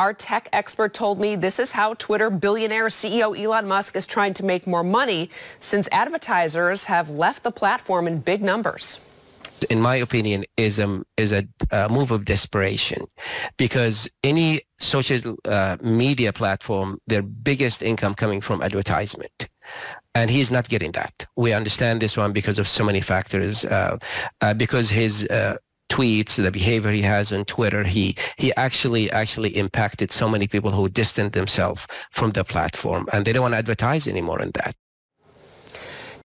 Our tech expert told me this is how Twitter billionaire CEO Elon Musk is trying to make more money since advertisers have left the platform in big numbers in my opinion, is a is a, a move of desperation, because any social uh, media platform, their biggest income coming from advertisement, and he's not getting that. We understand this one because of so many factors, uh, uh, because his uh, tweets, the behavior he has on Twitter, he he actually actually impacted so many people who distanced themselves from the platform, and they don't want to advertise anymore in that.